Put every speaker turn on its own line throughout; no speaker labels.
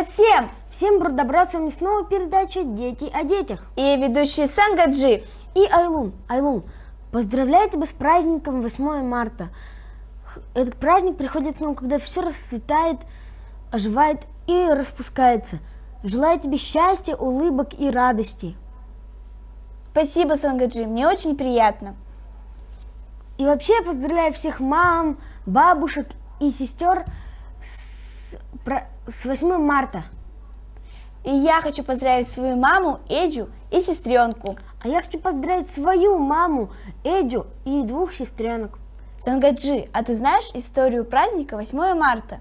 Привет всем!
Всем добра, с вами снова передача «Дети о детях».
И я ведущий Сангаджи.
И Айлун. Айлун, поздравляю тебя с праздником 8 марта. Этот праздник приходит к нам, когда все расцветает, оживает и распускается. Желаю тебе счастья, улыбок и радости.
Спасибо, Сангаджи, мне очень приятно.
И вообще я поздравляю всех мам, бабушек и сестер с, с 8 марта.
И я хочу поздравить свою маму, Эдю и сестренку.
А я хочу поздравить свою маму, Эдю и двух сестренок.
Сангаджи, а ты знаешь историю праздника 8 марта?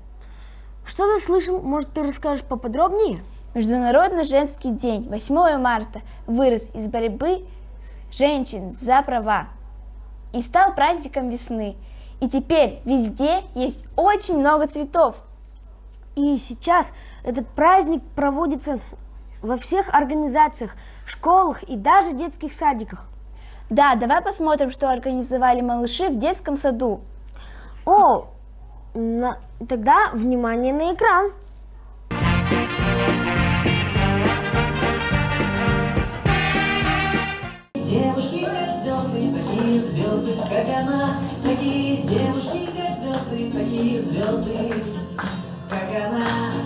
Что ты слышал? Может, ты расскажешь поподробнее?
Международный женский день 8 марта вырос из борьбы женщин за права и стал праздником весны. И теперь везде есть очень много цветов.
И сейчас этот праздник проводится во всех организациях, школах и даже детских садиках.
Да, давай посмотрим, что организовали малыши в детском саду.
О, на... тогда внимание на экран.
Девушки как звезды, такие звезды, как она, такие девушки как звезды, такие звезды, как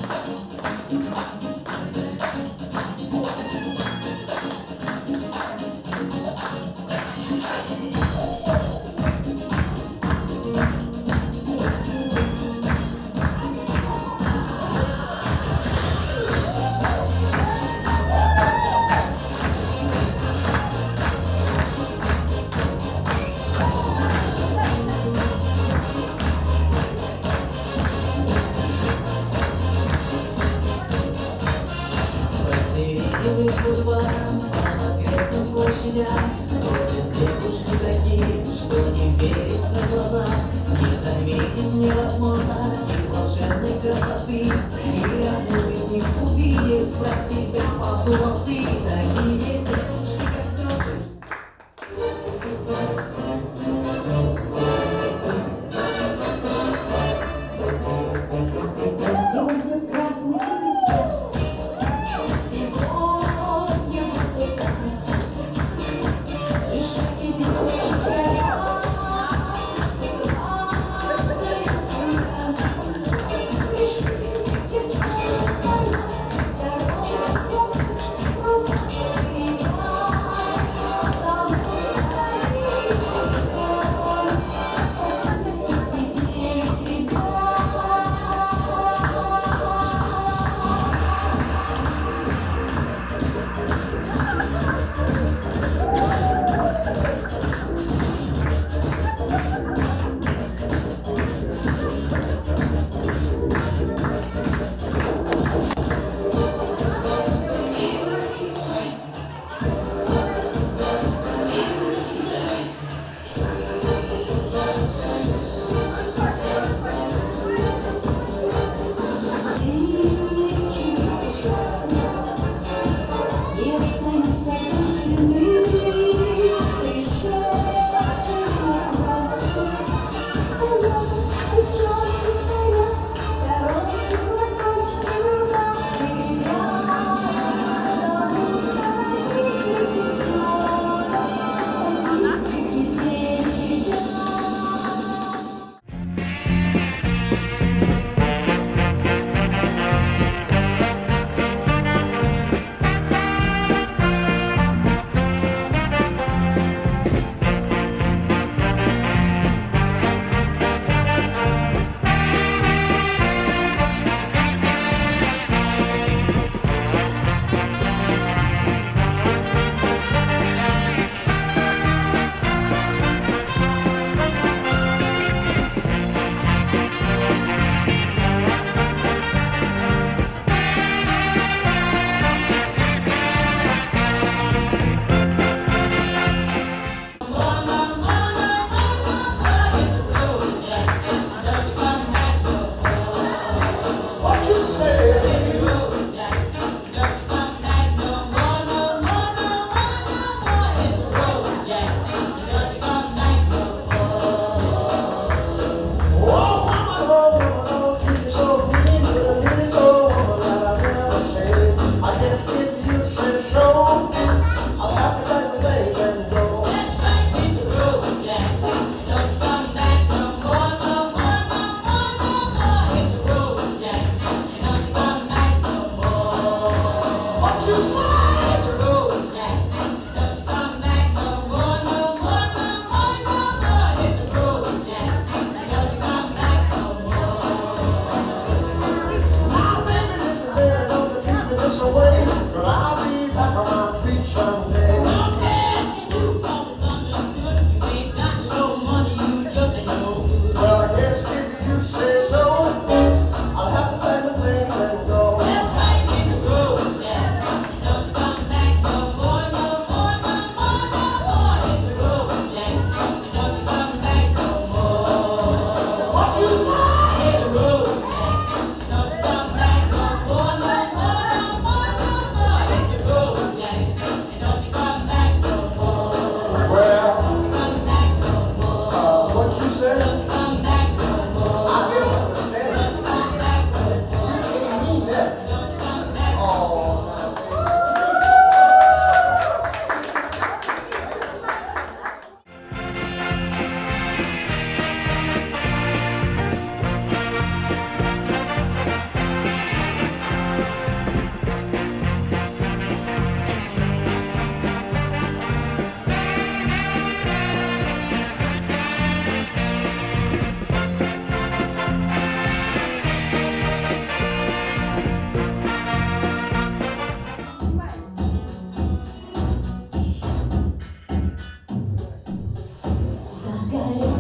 красоты И одну из них увидев про себя подумал ты Такие
네.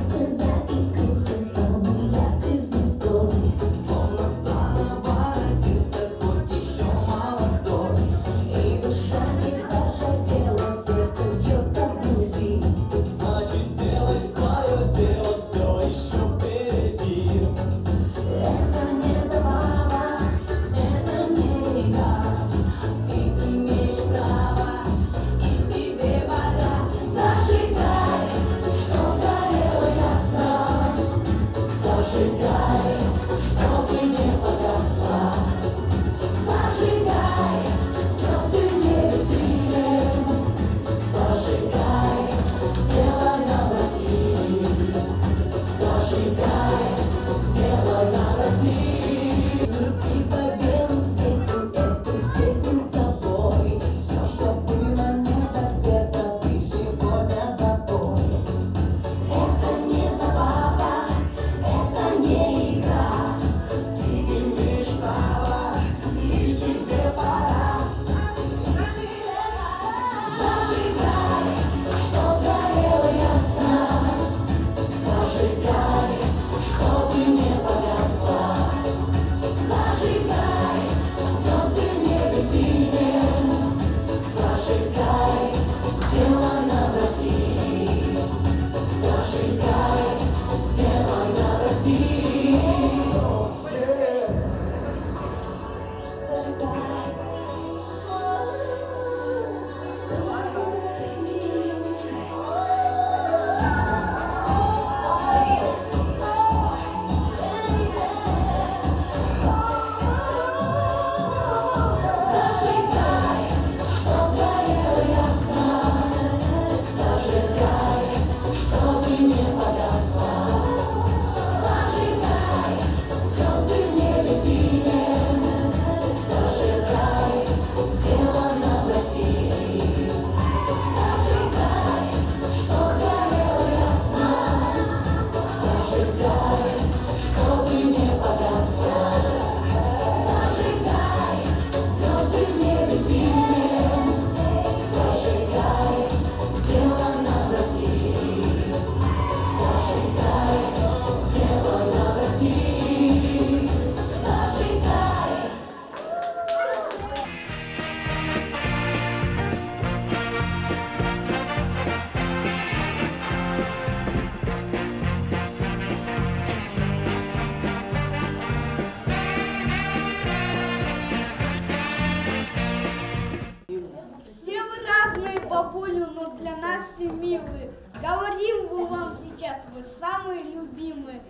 Вы самые любимые.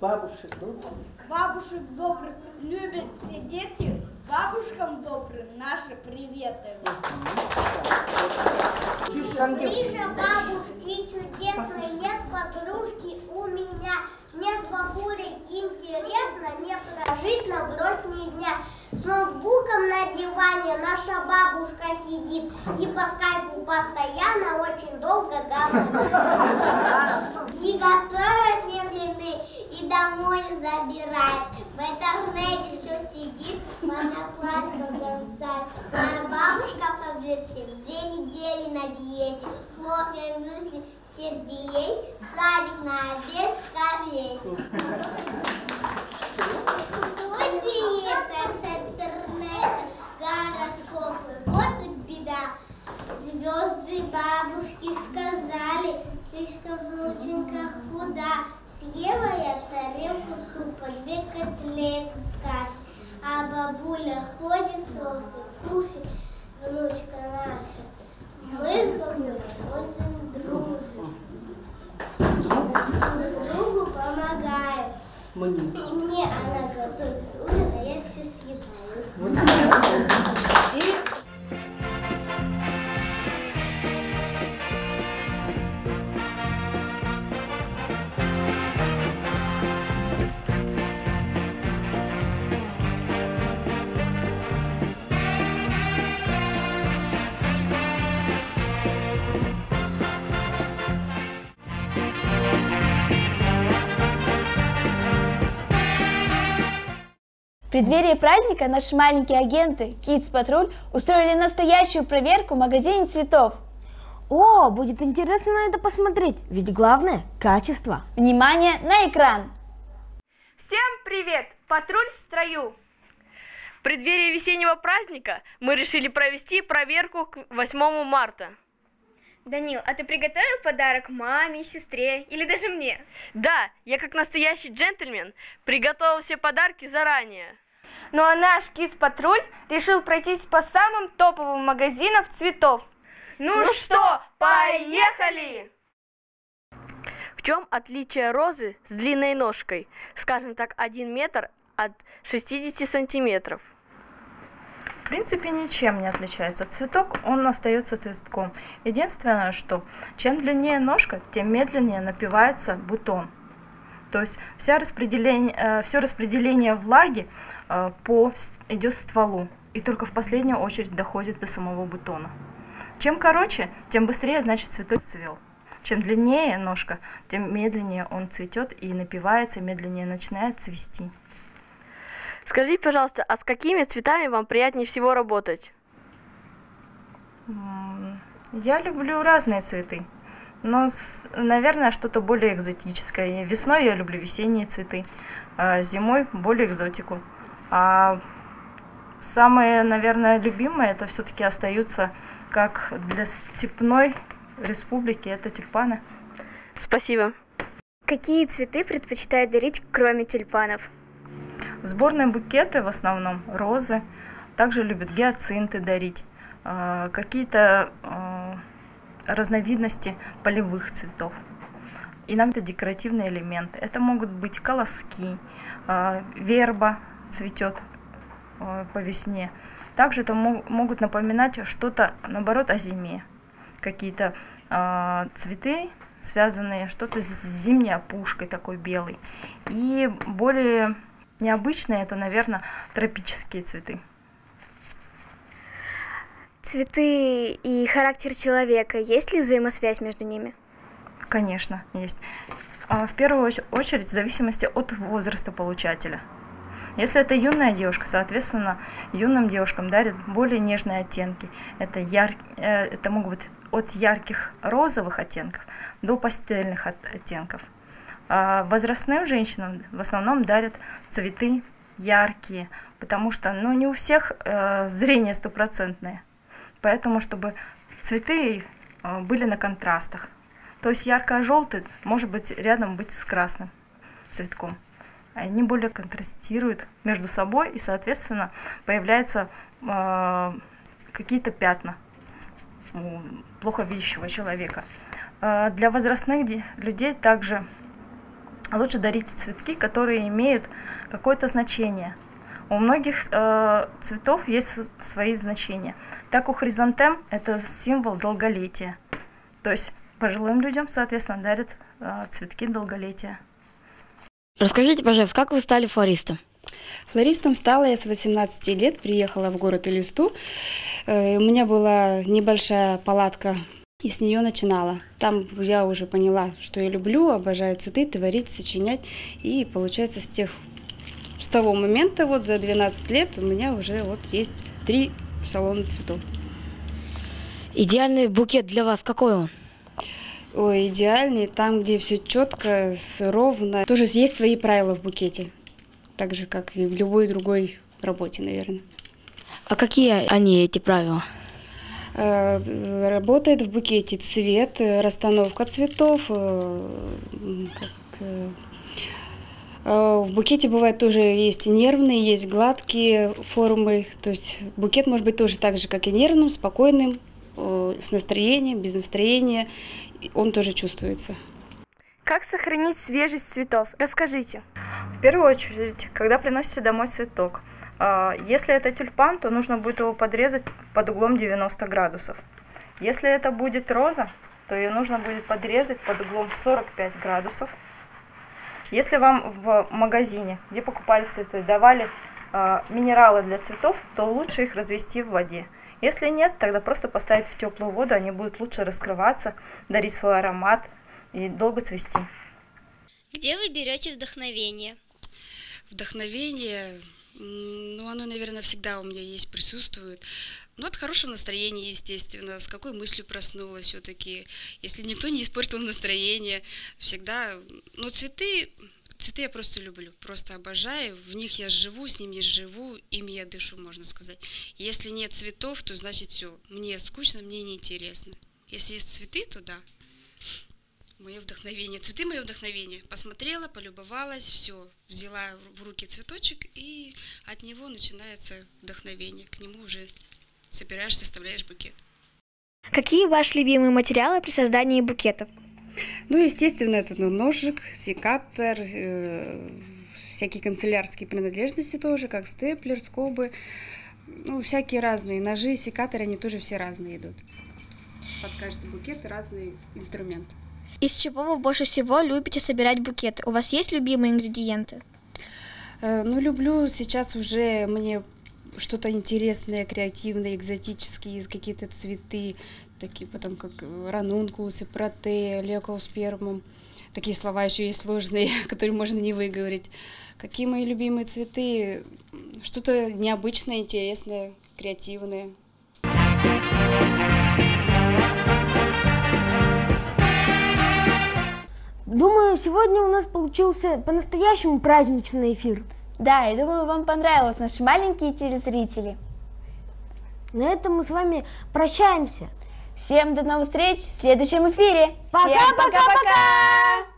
Бабушек добрых.
Бабушек добрых любят все дети. Бабушкам добрым наши приветы.
Ближе бабушки чудесной, нет подружки у меня. Мне с интересно не прожить на ни дня. С ноутбуком на диване наша бабушка сидит и по скайпу постоянно очень долго говорит. И готовят мне блины и домой забирает. В интернете сидит, моноплашком зависает. Моя бабушка по версии две недели на диете. Хлопья мысли сердей, садик на обед скорей. Что диета с интернета, гороскопы, вот и беда. Звезды бабушки сказали, слишком внученька худа. Съела я тарелку супа, две котлеты с кашей. А бабуля ходит с ложкой, кушай, внучка наша. Мы с бабулей очень дружим. Друг другу помогаем.
Мне.
И мне она готовит ужин, а я все съедаю.
Преддверии праздника наши маленькие агенты Kids Patrol устроили настоящую проверку в магазине цветов.
О, будет интересно на это посмотреть, ведь главное – качество.
Внимание на экран!
Всем привет! Патруль в строю!
В преддверии весеннего праздника мы решили провести проверку к 8 марта.
Данил, а ты приготовил подарок маме, сестре или даже мне?
Да, я как настоящий джентльмен приготовил все подарки заранее.
Ну а наш Кис Патруль решил пройтись по самым топовым магазинам цветов. Ну, что, поехали!
В чем отличие розы с длинной ножкой? Скажем так, 1 метр от 60 сантиметров.
В принципе, ничем не отличается. Цветок, он остается цветком. Единственное, что чем длиннее ножка, тем медленнее напивается бутон. То есть вся распределение, все распределение влаги э, по, с- идет стволу. И только в последнюю очередь доходит до самого бутона. Чем короче, тем быстрее, значит, цветок цвел. Чем длиннее ножка, тем медленнее он цветет и напивается, медленнее начинает цвести.
Скажите, пожалуйста, а с какими цветами вам приятнее всего работать?
Я люблю разные цветы, но, наверное, что-то более экзотическое. Весной я люблю весенние цветы, а зимой более экзотику. А самые, наверное, любимые это все-таки остаются как для степной республики, это тюльпаны.
Спасибо.
Какие цветы предпочитают дарить, кроме тюльпанов?
Сборные букеты в основном, розы, также любят гиацинты дарить, а, какие-то а, разновидности полевых цветов. Иногда декоративные элементы. Это могут быть колоски, а, верба цветет а, по весне. Также это мо- могут напоминать что-то, наоборот, о зиме. Какие-то а, цветы, связанные что-то с зимней опушкой такой белой. И более необычные это, наверное, тропические цветы.
Цветы и характер человека, есть ли взаимосвязь между ними?
Конечно, есть. А, В первую оч- очередь в зависимости от возраста получателя. Если это юная девушка, соответственно, юным девушкам дарят более нежные оттенки. Это, яр... э, это могут быть от ярких розовых оттенков до пастельных от- оттенков. А возрастным женщинам в основном дарят цветы яркие, потому что ну, не у всех э, зрение стопроцентное. Поэтому, чтобы цветы э, были на контрастах. То есть ярко-желтый может быть рядом быть с красным цветком. Они более контрастируют между собой, и, соответственно, появляются э, какие-то пятна у плохо видящего человека. Э, Для возрастных де- людей также лучше дарить цветки, которые имеют какое-то значение. У многих э, цветов есть свои значения. Так у хризантем это символ долголетия. То есть пожилым людям, соответственно, дарят э, цветки долголетия.
Расскажите, пожалуйста, как вы стали флористом?
Флористом стала я с 18 лет, приехала в город Элисту. Э, У меня была небольшая палатка, и с нее начинала. Там я уже поняла, что я люблю, обожаю цветы, творить, сочинять. И получается с тех с того момента, вот за 12 лет, у меня уже вот есть три салона цветов.
Идеальный букет для вас какой он?
Ой, идеальный, там, где все четко, ровно. Тоже есть свои правила в букете, так же, как и в любой другой работе, наверное.
А какие они, эти правила?
Э, Работает в букете цвет, э, расстановка цветов. э, В букете бывает тоже есть и нервные, есть гладкие формы. То есть букет может быть тоже так же, как и нервным, спокойным, с настроением, без настроения. Он тоже чувствуется.
Как сохранить свежесть цветов? Расскажите.
В первую очередь, когда приносите домой цветок, а, если это тюльпан, то нужно будет его подрезать под углом 90 градусов. Если это будет роза, то ее нужно будет подрезать под углом 45 градусов. Если вам в магазине, где покупали цветы, давали минералы для цветов, то лучше их развести в воде. Если нет, тогда просто поставить в теплую воду, они будут лучше раскрываться, дарить свой аромат и долго цвести.
Где вы берете вдохновение?
Вдохновение, ну, оно, наверное, всегда у меня есть, присутствует. Ну, от хорошего настроения, естественно, с какой мыслью проснулась все-таки. Если никто не испортил настроение, всегда... Ну, цветы, цветы я просто люблю, просто обожаю. В них я живу, с ними живу, ими я дышу, можно сказать. Если нет цветов, то значит все. Мне скучно, мне неинтересно. Если есть цветы, то да. Мое вдохновение. Цветы мое вдохновение. Посмотрела, полюбовалась, все. Взяла в руки цветочек, и от него начинается вдохновение. К нему уже собираешь, составляешь букет.
Какие ваши любимые материалы при создании букетов?
Ну, естественно, это ну, ножик, секатор, э, всякие канцелярские принадлежности тоже, как степлер, скобы. Ну, всякие разные. Ножи, секаторы, они тоже все разные идут. Под каждый букет разный инструмент.
Из чего вы больше всего любите собирать букеты? У вас есть любимые ингредиенты?
Э, Ну, люблю сейчас уже мне что-то интересное, креативное, экзотические, какие-то цветы, такие потом как э, ранункулусы, протея, леокоуспермум. Такие слова еще есть сложные, которые можно не выговорить. Какие мои любимые цветы? Что-то необычное, интересное, креативное.
Думаю, сегодня у нас получился по-настоящему праздничный эфир.
Да, я думаю, вам понравилось, наши маленькие телезрители.
На этом мы с вами прощаемся.
Всем до новых встреч в следующем эфире.
Пока,
Всем
пока,
пока-пока!